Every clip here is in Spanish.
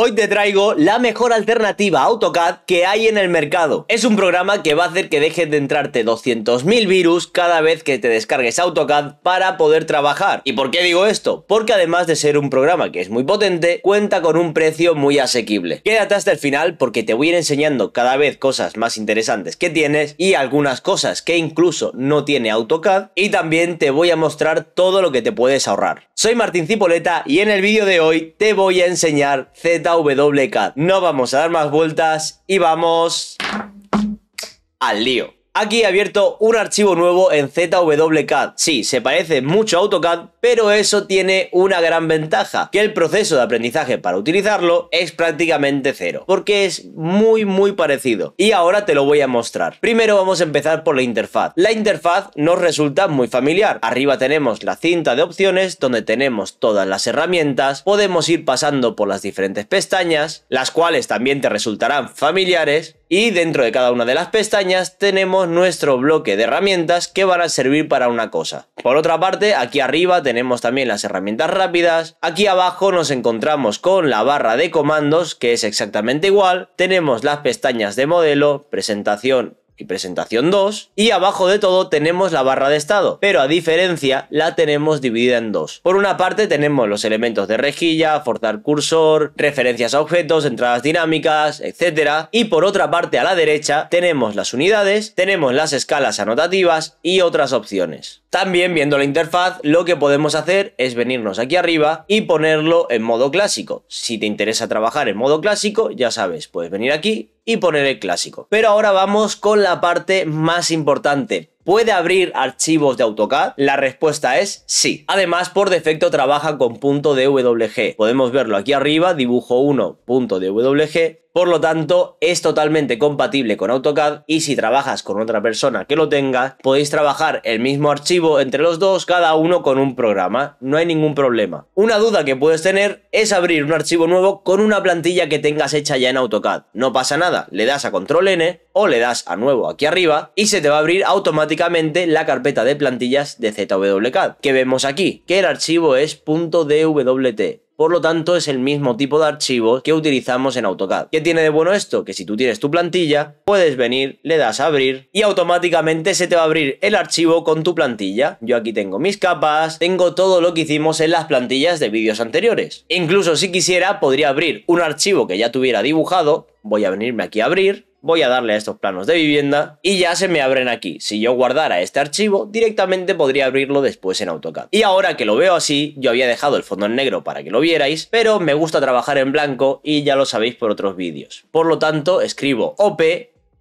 Hoy te traigo la mejor alternativa a AutoCAD que hay en el mercado. Es un programa que va a hacer que dejes de entrarte 200.000 virus cada vez que te descargues AutoCAD para poder trabajar. ¿Y por qué digo esto? Porque además de ser un programa que es muy potente, cuenta con un precio muy asequible. Quédate hasta el final porque te voy a ir enseñando cada vez cosas más interesantes que tienes y algunas cosas que incluso no tiene AutoCAD y también te voy a mostrar todo lo que te puedes ahorrar. Soy Martín Cipoleta y en el vídeo de hoy te voy a enseñar Z ZWCAD. No vamos a dar más vueltas y vamos al lío. Aquí he abierto un archivo nuevo en ZWCAD. Sí, se parece mucho a AutoCAD, pero eso tiene una gran ventaja, que el proceso de aprendizaje para utilizarlo es prácticamente cero, porque es muy muy parecido. Y ahora te lo voy a mostrar. Primero vamos a empezar por la interfaz. La interfaz nos resulta muy familiar. Arriba tenemos la cinta de opciones, donde tenemos todas las herramientas, podemos ir pasando por las diferentes pestañas, las cuales también te resultarán familiares, y dentro de cada una de las pestañas tenemos nuestro bloque de herramientas que van a servir para una cosa. Por otra parte, aquí arriba tenemos también las herramientas rápidas, aquí abajo nos encontramos con la barra de comandos que es exactamente igual, tenemos las pestañas de modelo, presentación y presentación 2 y abajo de todo tenemos la barra de estado, pero a diferencia la tenemos dividida en dos. Por una parte tenemos los elementos de rejilla, forzar cursor, referencias a objetos, entradas dinámicas, etc. Y por otra parte a la derecha tenemos las unidades, tenemos las escalas anotativas y otras opciones. También viendo la interfaz lo que podemos hacer es venirnos aquí arriba y ponerlo en modo clásico. Si te interesa trabajar en modo clásico ya sabes, puedes venir aquí y poner el clásico. Pero ahora vamos con la parte más importante. ¿Puede abrir archivos de AutoCAD? La respuesta es sí. Además, por defecto trabaja con .dwg. Podemos verlo aquí arriba, dibujo 1.dwg por lo tanto, es totalmente compatible con AutoCAD y si trabajas con otra persona que lo tenga, podéis trabajar el mismo archivo entre los dos, cada uno con un programa. No hay ningún problema. Una duda que puedes tener es abrir un archivo nuevo con una plantilla que tengas hecha ya en AutoCAD. No pasa nada, le das a Control N o le das a nuevo aquí arriba y se te va a abrir automáticamente la carpeta de plantillas de ZWCAD que vemos aquí, que el archivo es .dwt por lo tanto es el mismo tipo de archivo que utilizamos en AutoCAD. ¿Qué tiene de bueno esto? Que si tú tienes tu plantilla, puedes venir, le das a abrir y automáticamente se te va a abrir el archivo con tu plantilla. Yo aquí tengo mis capas, tengo todo lo que hicimos en las plantillas de vídeos anteriores. Incluso si quisiera, podría abrir un archivo que ya tuviera dibujado, voy a venirme aquí a abrir, voy a darle a estos planos de vivienda y ya se me abren aquí. Si yo guardara este archivo, directamente podría abrirlo después en AutoCAD. Y ahora que lo veo así, yo había dejado el fondo en negro para que lo vierais, pero me gusta trabajar en blanco y ya lo sabéis por otros vídeos. Por lo tanto, escribo OP,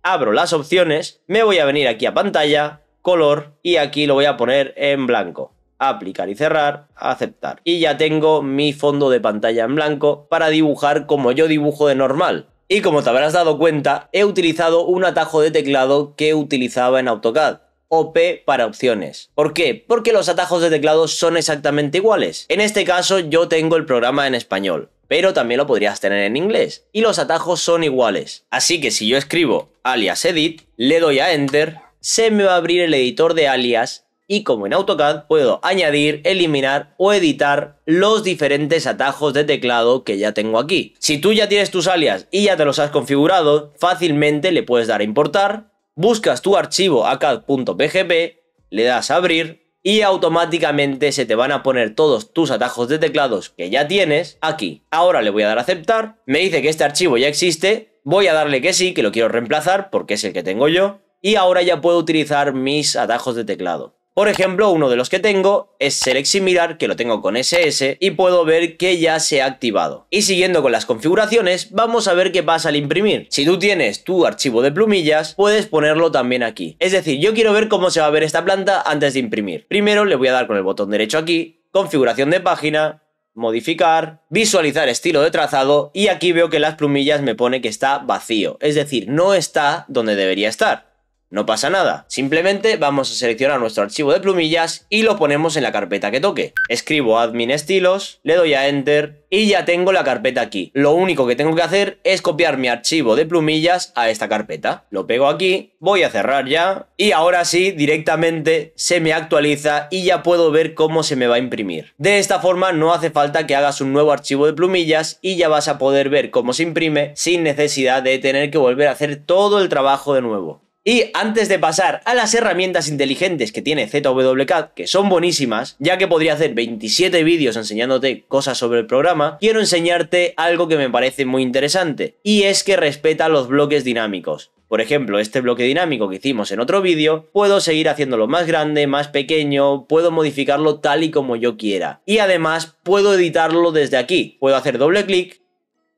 abro las opciones, me voy a venir aquí a pantalla, color y aquí lo voy a poner en blanco aplicar y cerrar, aceptar. Y ya tengo mi fondo de pantalla en blanco para dibujar como yo dibujo de normal. Y como te habrás dado cuenta, he utilizado un atajo de teclado que utilizaba en AutoCAD. OP para opciones. ¿Por qué? Porque los atajos de teclado son exactamente iguales. En este caso yo tengo el programa en español, pero también lo podrías tener en inglés. Y los atajos son iguales. Así que si yo escribo alias edit, le doy a enter, se me va a abrir el editor de alias y como en AutoCAD puedo añadir, eliminar o editar los diferentes atajos de teclado que ya tengo aquí. Si tú ya tienes tus alias y ya te los has configurado, fácilmente le puedes dar a importar, buscas tu archivo acad.pgp, le das a abrir y automáticamente se te van a poner todos tus atajos de teclados que ya tienes aquí. Ahora le voy a dar a aceptar, me dice que este archivo ya existe, voy a darle que sí, que lo quiero reemplazar porque es el que tengo yo, y ahora ya puedo utilizar mis atajos de teclado. Por ejemplo, uno de los que tengo es Select Similar, que lo tengo con SS, y puedo ver que ya se ha activado. Y siguiendo con las configuraciones, vamos a ver qué pasa al imprimir. Si tú tienes tu archivo de plumillas, puedes ponerlo también aquí. Es decir, yo quiero ver cómo se va a ver esta planta antes de imprimir. Primero le voy a dar con el botón derecho aquí, configuración de página, modificar, visualizar estilo de trazado y aquí veo que las plumillas me pone que está vacío, es decir, no está donde debería estar. No pasa nada, simplemente vamos a seleccionar nuestro archivo de plumillas y lo ponemos en la carpeta que toque. Escribo admin estilos, le doy a enter y ya tengo la carpeta aquí. Lo único que tengo que hacer es copiar mi archivo de plumillas a esta carpeta. Lo pego aquí, voy a cerrar ya y ahora sí directamente se me actualiza y ya puedo ver cómo se me va a imprimir. De esta forma no hace falta que hagas un nuevo archivo de plumillas y ya vas a poder ver cómo se imprime sin necesidad de tener que volver a hacer todo el trabajo de nuevo. Y antes de pasar a las herramientas inteligentes que tiene ZWCAD, que son buenísimas, ya que podría hacer 27 vídeos enseñándote cosas sobre el programa, quiero enseñarte algo que me parece muy interesante, y es que respeta los bloques dinámicos. Por ejemplo, este bloque dinámico que hicimos en otro vídeo, puedo seguir haciéndolo más grande, más pequeño, puedo modificarlo tal y como yo quiera. Y además, puedo editarlo desde aquí. Puedo hacer doble clic,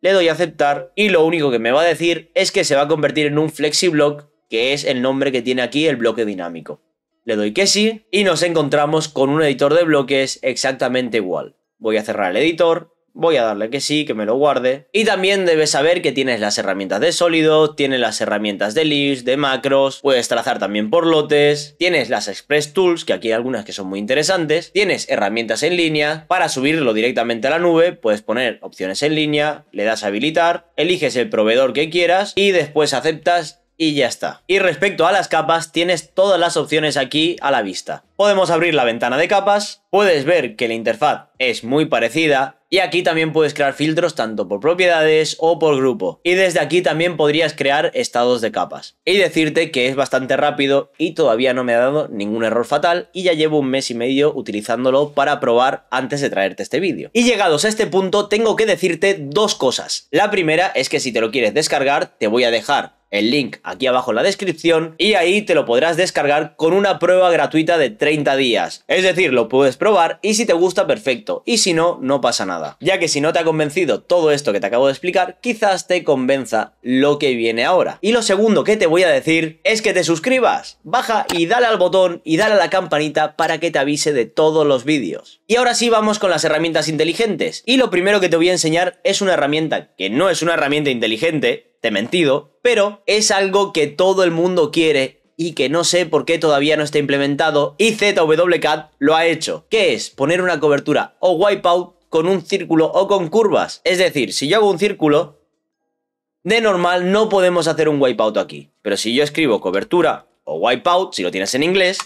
le doy a aceptar, y lo único que me va a decir es que se va a convertir en un flexiblock que es el nombre que tiene aquí el bloque dinámico. Le doy que sí y nos encontramos con un editor de bloques exactamente igual. Voy a cerrar el editor, voy a darle que sí, que me lo guarde. Y también debes saber que tienes las herramientas de sólido, tienes las herramientas de list, de macros, puedes trazar también por lotes, tienes las Express Tools, que aquí hay algunas que son muy interesantes, tienes herramientas en línea, para subirlo directamente a la nube puedes poner opciones en línea, le das habilitar, eliges el proveedor que quieras y después aceptas y ya está. Y respecto a las capas, tienes todas las opciones aquí a la vista. Podemos abrir la ventana de capas, puedes ver que la interfaz es muy parecida, y aquí también puedes crear filtros tanto por propiedades o por grupo. Y desde aquí también podrías crear estados de capas. Y decirte que es bastante rápido y todavía no me ha dado ningún error fatal y ya llevo un mes y medio utilizándolo para probar antes de traerte este vídeo. Y llegados a este punto tengo que decirte dos cosas. La primera es que si te lo quieres descargar te voy a dejar el link aquí abajo en la descripción y ahí te lo podrás descargar con una prueba gratuita de 30 días. Es decir, lo puedes probar y si te gusta, perfecto. Y si no, no pasa nada. Ya que si no te ha convencido todo esto que te acabo de explicar, quizás te convenza lo que viene ahora. Y lo segundo que te voy a decir es que te suscribas. Baja y dale al botón y dale a la campanita para que te avise de todos los vídeos. Y ahora sí vamos con las herramientas inteligentes. Y lo primero que te voy a enseñar es una herramienta que no es una herramienta inteligente, te he mentido, pero es algo que todo el mundo quiere y que no sé por qué todavía no está implementado y ZWCAD lo ha hecho, que es poner una cobertura o wipeout con un círculo o con curvas. Es decir, si yo hago un círculo, de normal no podemos hacer un wipeout aquí. Pero si yo escribo cobertura o wipeout, si lo tienes en inglés,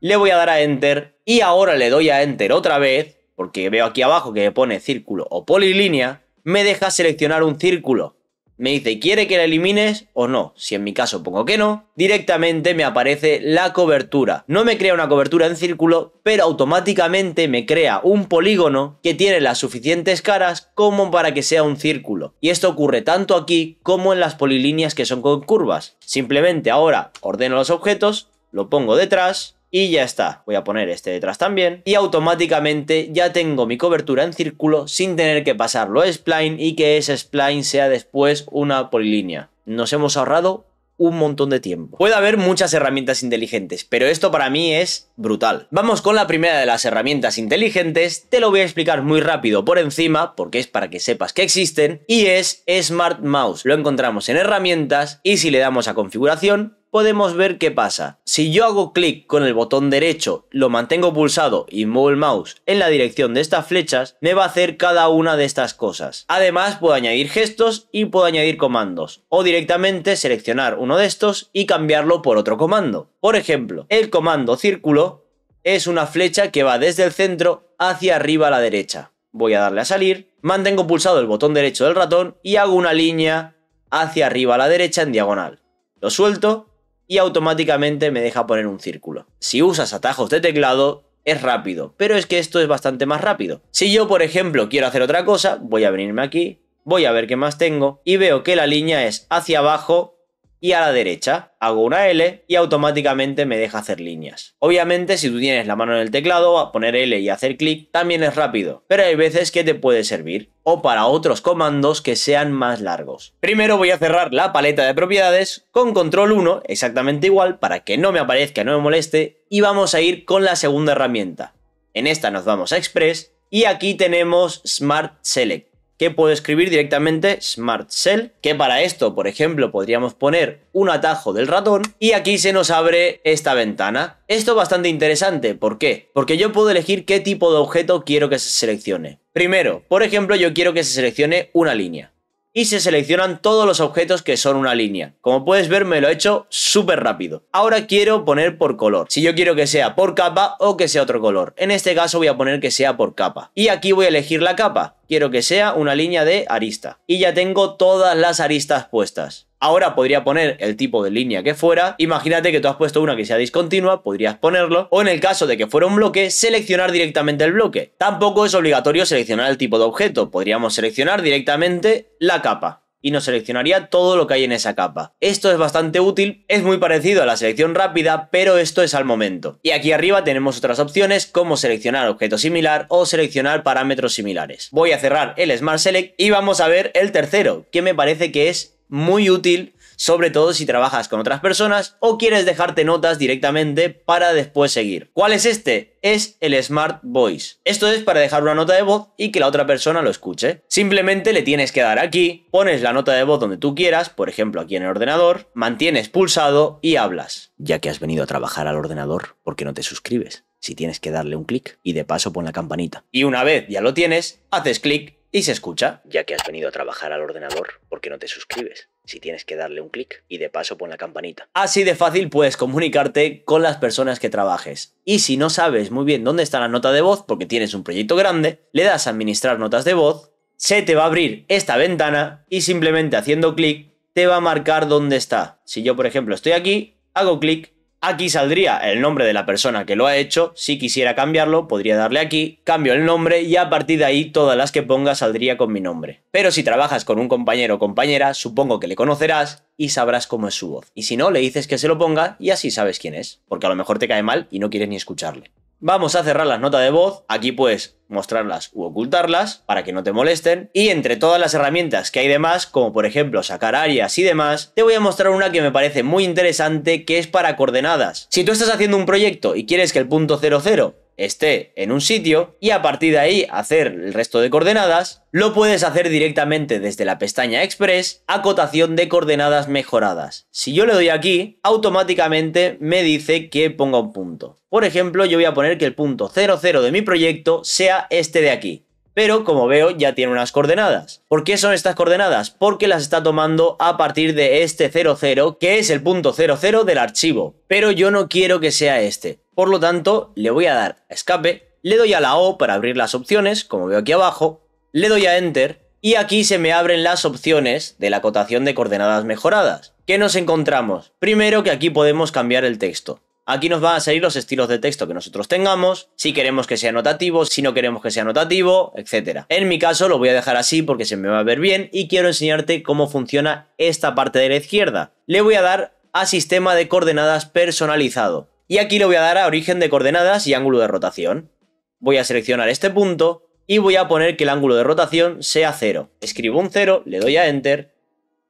le voy a dar a Enter y ahora le doy a Enter otra vez, porque veo aquí abajo que me pone círculo o polilínea, me deja seleccionar un círculo me dice, ¿quiere que la elimines o no? Si en mi caso pongo que no, directamente me aparece la cobertura. No me crea una cobertura en círculo, pero automáticamente me crea un polígono que tiene las suficientes caras como para que sea un círculo. Y esto ocurre tanto aquí como en las polilíneas que son con curvas. Simplemente ahora ordeno los objetos, lo pongo detrás y ya está. Voy a poner este detrás también y automáticamente ya tengo mi cobertura en círculo sin tener que pasarlo a spline y que ese spline sea después una polilínea. Nos hemos ahorrado un montón de tiempo. Puede haber muchas herramientas inteligentes, pero esto para mí es brutal. Vamos con la primera de las herramientas inteligentes, te lo voy a explicar muy rápido por encima, porque es para que sepas que existen, y es Smart Mouse. Lo encontramos en herramientas y si le damos a configuración, podemos ver qué pasa. Si yo hago clic con el botón derecho, lo mantengo pulsado y muevo el mouse en la dirección de estas flechas, me va a hacer cada una de estas cosas. Además puedo añadir gestos y puedo añadir comandos, o directamente seleccionar uno de estos y cambiarlo por otro comando. Por ejemplo, el comando círculo es una flecha que va desde el centro hacia arriba a la derecha. Voy a darle a salir, mantengo pulsado el botón derecho del ratón y hago una línea hacia arriba a la derecha en diagonal. Lo suelto y automáticamente me deja poner un círculo. Si usas atajos de teclado, es rápido, pero es que esto es bastante más rápido. Si yo, por ejemplo, quiero hacer otra cosa, voy a venirme aquí, voy a ver qué más tengo y veo que la línea es hacia abajo y a la derecha hago una L y automáticamente me deja hacer líneas. Obviamente si tú tienes la mano en el teclado, a poner L y hacer clic también es rápido, pero hay veces que te puede servir o para otros comandos que sean más largos. Primero voy a cerrar la paleta de propiedades con control 1, exactamente igual, para que no me aparezca, no me moleste, y vamos a ir con la segunda herramienta. En esta nos vamos a Express y aquí tenemos Smart Select que puedo escribir directamente Smart Cell, que para esto, por ejemplo, podríamos poner un atajo del ratón y aquí se nos abre esta ventana. Esto es bastante interesante, ¿por qué? Porque yo puedo elegir qué tipo de objeto quiero que se seleccione. Primero, por ejemplo, yo quiero que se seleccione una línea y se seleccionan todos los objetos que son una línea. Como puedes ver me lo he hecho súper rápido. Ahora quiero poner por color, si yo quiero que sea por capa o que sea otro color. En este caso voy a poner que sea por capa. Y aquí voy a elegir la capa. Quiero que sea una línea de arista. Y ya tengo todas las aristas puestas. Ahora podría poner el tipo de línea que fuera. Imagínate que tú has puesto una que sea discontinua, podrías ponerlo. O en el caso de que fuera un bloque, seleccionar directamente el bloque. Tampoco es obligatorio seleccionar el tipo de objeto. Podríamos seleccionar directamente la capa y nos seleccionaría todo lo que hay en esa capa. Esto es bastante útil, es muy parecido a la selección rápida, pero esto es al momento. Y aquí arriba tenemos otras opciones como seleccionar objeto similar o seleccionar parámetros similares. Voy a cerrar el Smart Select y vamos a ver el tercero, que me parece que es muy útil, sobre todo si trabajas con otras personas o quieres dejarte notas directamente para después seguir. ¿Cuál es este? Es el Smart Voice. Esto es para dejar una nota de voz y que la otra persona lo escuche. Simplemente le tienes que dar aquí, pones la nota de voz donde tú quieras, por ejemplo aquí en el ordenador, mantienes pulsado y hablas. Ya que has venido a trabajar al ordenador, ¿por qué no te suscribes? Si tienes que darle un clic y de paso pon la campanita. Y una vez ya lo tienes, haces clic y se escucha. Ya que has venido a trabajar al ordenador, ¿por qué no te suscribes? Si tienes que darle un clic y de paso pon la campanita. Así de fácil puedes comunicarte con las personas que trabajes. Y si no sabes muy bien dónde está la nota de voz porque tienes un proyecto grande, le das a administrar notas de voz, se te va a abrir esta ventana y simplemente haciendo clic te va a marcar dónde está. Si yo por ejemplo estoy aquí, hago clic Aquí saldría el nombre de la persona que lo ha hecho. Si quisiera cambiarlo, podría darle aquí, cambio el nombre y a partir de ahí todas las que ponga saldría con mi nombre. Pero si trabajas con un compañero o compañera, supongo que le conocerás y sabrás cómo es su voz. Y si no, le dices que se lo ponga y así sabes quién es, porque a lo mejor te cae mal y no quieres ni escucharle. Vamos a cerrar las notas de voz, aquí puedes mostrarlas u ocultarlas para que no te molesten y entre todas las herramientas que hay demás, como por ejemplo sacar áreas y demás, te voy a mostrar una que me parece muy interesante que es para coordenadas. Si tú estás haciendo un proyecto y quieres que el punto 00 esté en un sitio y a partir de ahí hacer el resto de coordenadas, lo puedes hacer directamente desde la pestaña Express, acotación de coordenadas mejoradas. Si yo le doy aquí, automáticamente me dice que ponga un punto. Por ejemplo, yo voy a poner que el punto 00 de mi proyecto sea este de aquí pero como veo ya tiene unas coordenadas. ¿Por qué son estas coordenadas? Porque las está tomando a partir de este 00, que es el punto 00 del archivo, pero yo no quiero que sea este. Por lo tanto, le voy a dar escape, le doy a la O para abrir las opciones, como veo aquí abajo, le doy a Enter y aquí se me abren las opciones de la acotación de coordenadas mejoradas. ¿Qué nos encontramos? Primero que aquí podemos cambiar el texto. Aquí nos van a salir los estilos de texto que nosotros tengamos, si queremos que sea notativo, si no queremos que sea notativo, etc. En mi caso lo voy a dejar así porque se me va a ver bien y quiero enseñarte cómo funciona esta parte de la izquierda. Le voy a dar a sistema de coordenadas personalizado. Y aquí le voy a dar a origen de coordenadas y ángulo de rotación. Voy a seleccionar este punto y voy a poner que el ángulo de rotación sea 0. Escribo un 0, le doy a Enter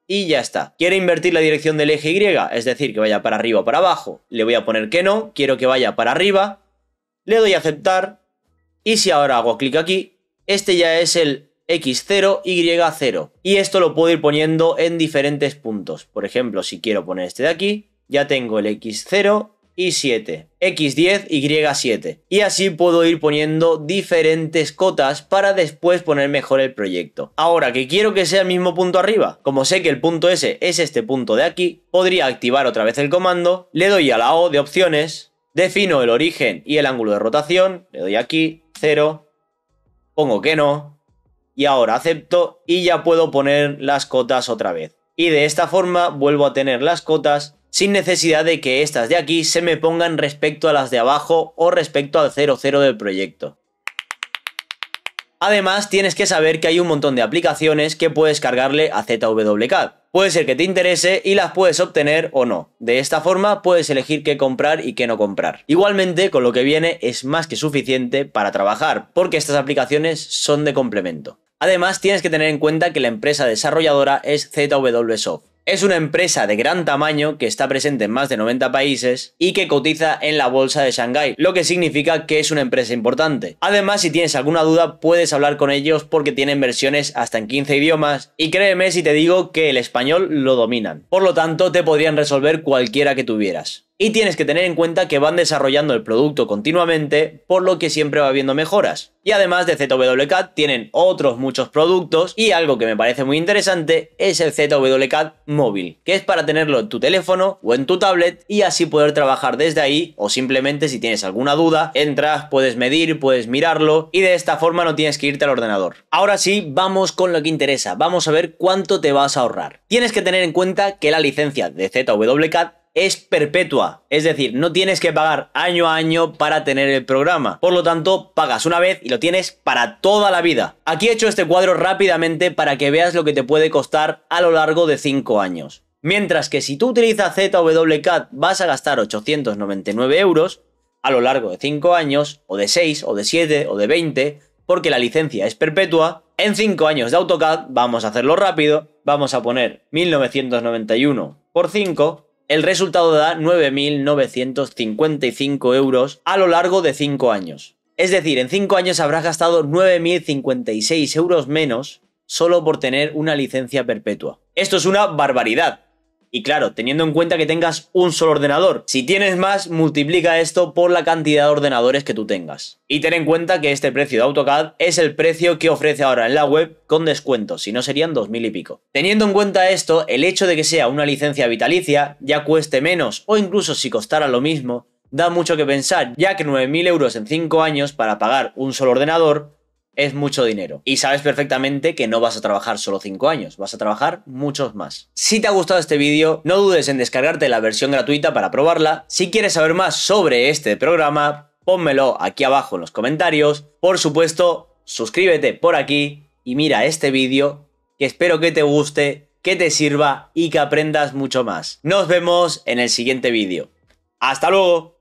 y ya está. ¿Quiere invertir la dirección del eje Y? Es decir, que vaya para arriba o para abajo. Le voy a poner que no, quiero que vaya para arriba. Le doy a aceptar. Y si ahora hago clic aquí, este ya es el X0, Y0. Y esto lo puedo ir poniendo en diferentes puntos. Por ejemplo, si quiero poner este de aquí, ya tengo el X0, y 7, X10, Y7. Y así puedo ir poniendo diferentes cotas para después poner mejor el proyecto. Ahora que quiero que sea el mismo punto arriba, como sé que el punto S es este punto de aquí, podría activar otra vez el comando, le doy a la O de opciones, defino el origen y el ángulo de rotación, le doy aquí, 0, pongo que no, y ahora acepto y ya puedo poner las cotas otra vez. Y de esta forma vuelvo a tener las cotas sin necesidad de que estas de aquí se me pongan respecto a las de abajo o respecto al 00 del proyecto. Además, tienes que saber que hay un montón de aplicaciones que puedes cargarle a ZWCAD. Puede ser que te interese y las puedes obtener o no. De esta forma puedes elegir qué comprar y qué no comprar. Igualmente, con lo que viene es más que suficiente para trabajar, porque estas aplicaciones son de complemento. Además, tienes que tener en cuenta que la empresa desarrolladora es ZW Soft Es una empresa de gran tamaño que está presente en más de 90 países y que cotiza en la bolsa de Shanghái, lo que significa que es una empresa importante. Además, si tienes alguna duda, puedes hablar con ellos porque tienen versiones hasta en 15 idiomas y créeme si te digo que el español lo dominan. Por lo tanto, te podrían resolver cualquiera que tuvieras y tienes que tener en cuenta que van desarrollando el producto continuamente, por lo que siempre va habiendo mejoras. Y además de ZWCAD tienen otros muchos productos y algo que me parece muy interesante es el ZWCAD móvil, que es para tenerlo en tu teléfono o en tu tablet y así poder trabajar desde ahí o simplemente si tienes alguna duda, entras, puedes medir, puedes mirarlo y de esta forma no tienes que irte al ordenador. Ahora sí, vamos con lo que interesa, vamos a ver cuánto te vas a ahorrar. Tienes que tener en cuenta que la licencia de ZWCAD es perpetua, es decir, no tienes que pagar año a año para tener el programa. Por lo tanto, pagas una vez y lo tienes para toda la vida. Aquí he hecho este cuadro rápidamente para que veas lo que te puede costar a lo largo de 5 años. Mientras que si tú utilizas ZWCAD vas a gastar 899 euros a lo largo de 5 años, o de 6, o de 7, o de 20, porque la licencia es perpetua, en 5 años de AutoCAD, vamos a hacerlo rápido, vamos a poner 1991 por 5, el resultado da 9.955 euros a lo largo de 5 años. Es decir, en 5 años habrás gastado 9.056 euros menos solo por tener una licencia perpetua. Esto es una barbaridad. Y claro, teniendo en cuenta que tengas un solo ordenador. Si tienes más, multiplica esto por la cantidad de ordenadores que tú tengas. Y ten en cuenta que este precio de AutoCAD es el precio que ofrece ahora en la web con descuento, si no serían 2.000 y pico. Teniendo en cuenta esto, el hecho de que sea una licencia vitalicia, ya cueste menos o incluso si costara lo mismo, da mucho que pensar, ya que 9.000 euros en 5 años para pagar un solo ordenador es mucho dinero. Y sabes perfectamente que no vas a trabajar solo 5 años, vas a trabajar muchos más. Si te ha gustado este vídeo, no dudes en descargarte la versión gratuita para probarla. Si quieres saber más sobre este programa, pónmelo aquí abajo en los comentarios. Por supuesto, suscríbete por aquí y mira este vídeo que espero que te guste, que te sirva y que aprendas mucho más. Nos vemos en el siguiente vídeo. ¡Hasta luego!